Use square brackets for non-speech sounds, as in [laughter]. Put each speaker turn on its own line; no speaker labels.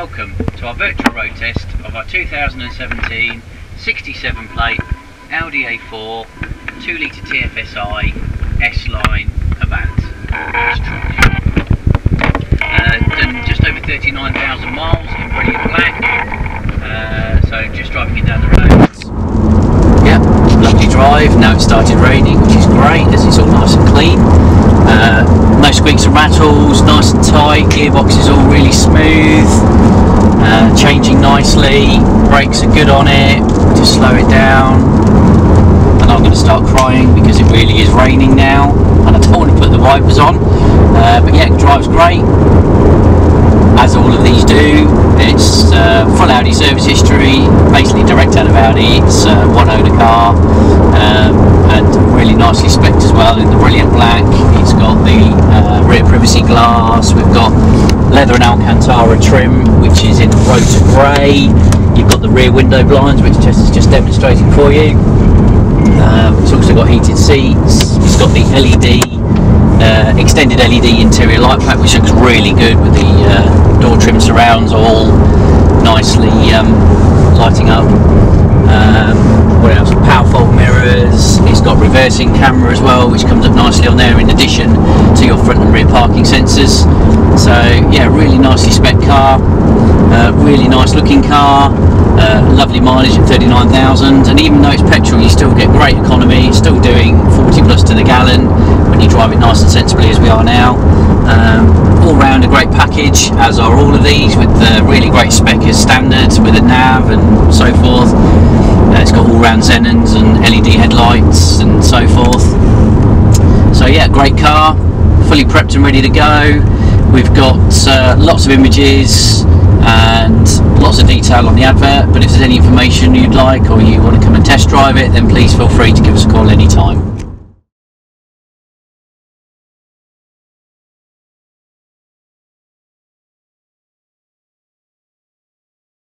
welcome to our virtual road test of our 2017 67 plate Audi A4 2 litre TFSI S-Line Avant. Uh, done just over 39,000 miles in brilliant black, uh, so just driving it down the road. Yep, lovely drive, now it started raining which is great as it's all nice and clean. Uh, no squeaks and rattles, nice and tight, gearbox is all really smooth, uh, changing nicely, brakes are good on it, to slow it down. And I'm going to start crying because it really is raining now and I don't [laughs] want to put the wipers on. Uh, but yeah, it drives great, as all of these do. It's Audi service history, basically direct out of Audi. It's a one owner car um, and really nicely spec as well in the brilliant black. It's got the uh, rear privacy glass. We've got leather and Alcantara trim, which is in rotor grey. You've got the rear window blinds, which is just demonstrating for you. Um, it's also got heated seats. It's got the LED, uh, extended LED interior light pack, which looks really good with the uh, door trim surrounds all nicely lighting up. Um, what else? Mirrors. It's got reversing camera as well, which comes up nicely on there in addition to your front and rear parking sensors. So yeah, really nicely spec car. Uh, really nice looking car. Uh, lovely mileage at 39,000 and even though it's petrol you still get great economy still doing 40 plus to the gallon you drive it nice and sensibly as we are now. Um, all round a great package as are all of these with the really great spec as standard with a nav and so forth. Uh, it's got all round xenons and LED headlights and so forth. So yeah great car fully prepped and ready to go. We've got uh, lots of images and lots of detail on the advert but if there's any information you'd like or you want to come and test drive it then please feel free to give us a call anytime